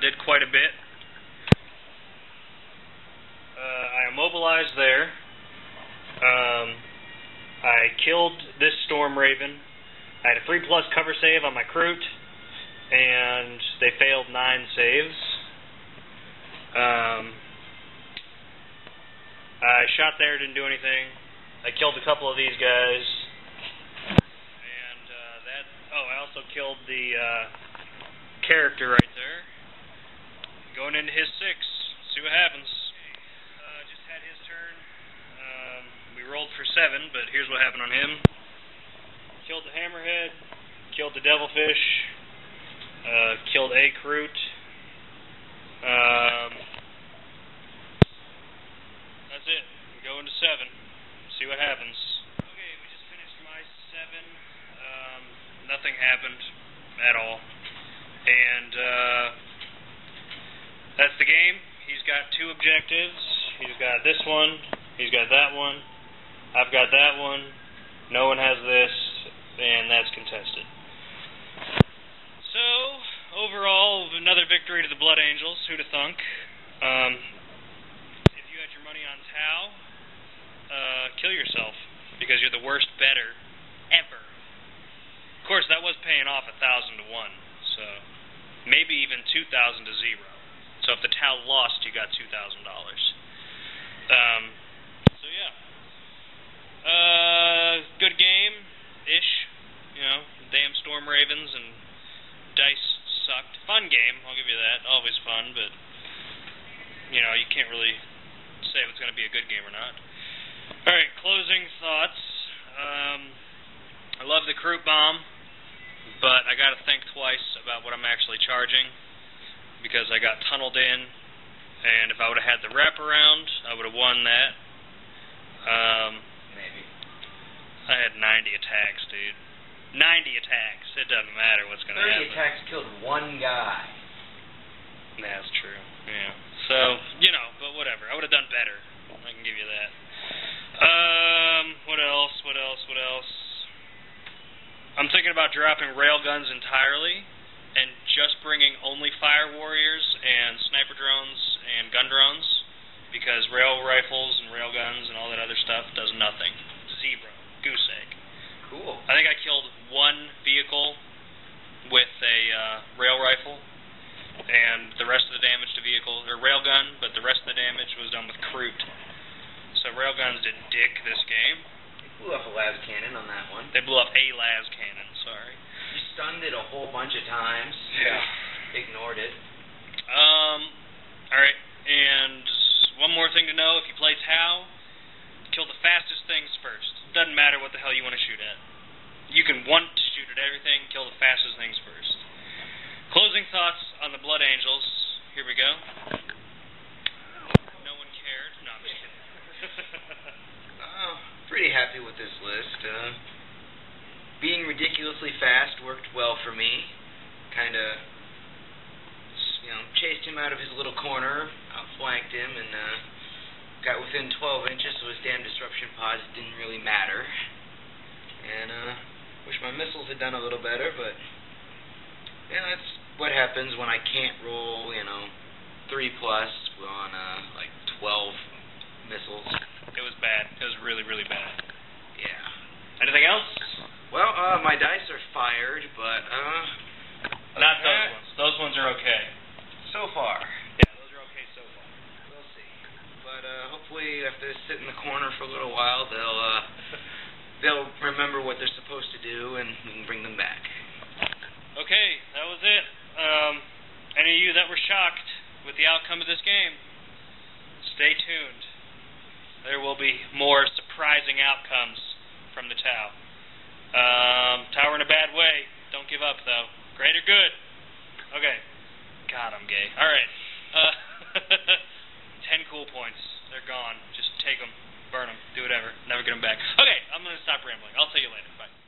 did quite a bit. Uh, I immobilized there. Um, I killed this Storm Raven. I had a 3 plus cover save on my Kroot, and they failed 9 saves. Um, I shot there, didn't do anything. I killed a couple of these guys. And uh, that. Oh, I also killed the uh, character right there. Going into his 6. See what happens. Uh, just had his turn. Um, we rolled for 7, but here's what happened on him. Killed the hammerhead. Killed the devilfish. Uh, killed a Kroot. Um, that's it. We go into seven. See what happens. Okay, we just finished my seven. Um, nothing happened at all. And uh, that's the game. He's got two objectives. He's got this one. He's got that one. I've got that one. No one has this, and that's contested. So, overall, another victory to the Blood Angels. Who'd have thunk? Um, if you had your money on Tau, uh, kill yourself because you're the worst better ever. Of course, that was paying off a thousand to one, so maybe even two thousand to zero. So if the Tau lost, you got two thousand dollars. Um, so yeah, uh, good game ish. You know, damn Storm Ravens and dice sucked. Fun game, I'll give you that. Always fun, but you know, you can't really say if it's going to be a good game or not. All right, closing thoughts. Um, I love the Kroot bomb, but I got to think twice about what I'm actually charging because I got tunneled in, and if I would have had the wraparound, I would have won that. Um, Maybe. I had 90 attacks, dude. 90 attacks. It doesn't matter what's going to happen. 30 attacks killed one guy. That's true. Yeah. So you know, but whatever. I would have done better. I can give you that. Um, what else? What else? What else? I'm thinking about dropping railguns entirely and just bringing only fire warriors and sniper drones and gun drones because rail rifles and rail guns and all that other stuff does nothing. Zero. Goose egg. Cool. I think I killed one vehicle with a uh, rail rifle, and the rest of the damage to vehicle or railgun, but the rest of the damage was done with Kroot. So rail guns did dick this game. They blew off a las cannon on that one. They blew up a las cannon. Stunned it a whole bunch of times. Yeah. Ignored it. Um. All right. And one more thing to know: if you play Tau, kill the fastest things first. Doesn't matter what the hell you want to shoot at. You can want to shoot at everything. Kill the fastest things first. Closing thoughts on the Blood Angels. Here we go. No one cared. No, I'm just kidding. Oh, pretty happy with this list. Uh, being ridiculously fast worked well for me. Kind of, you know, chased him out of his little corner, outflanked him, and uh, got within 12 inches, so his damn disruption pods didn't really matter. And uh, wish my missiles had done a little better, but yeah, that's what happens when I can't roll, you know, three plus on uh, like 12 missiles. it was bad. It was really, really bad. Yeah. Anything else? Well, uh, my dice are fired, but uh, Not those uh, ones. Those ones are okay. So far, Yeah, those are okay so far. we'll see. But uh, hopefully, after they sit in the corner for a little while, they'll uh, they'll remember what they're supposed to do, and we can bring them back. Okay, that was it. Um, any of you that were shocked with the outcome of this game, stay tuned. There will be more surprising outcomes from the Tau. Um, Tower in a bad way. Don't give up, though. Great or good? Okay. God, I'm gay. All right. Uh, Ten cool points. They're gone. Just take them, burn them, do whatever. Never get them back. Okay, I'm going to stop rambling. I'll see you later. Bye.